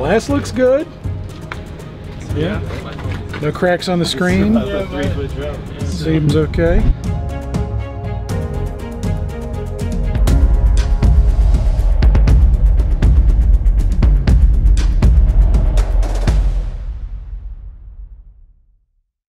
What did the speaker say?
Glass looks good. Yeah. No cracks on the screen. Seems okay.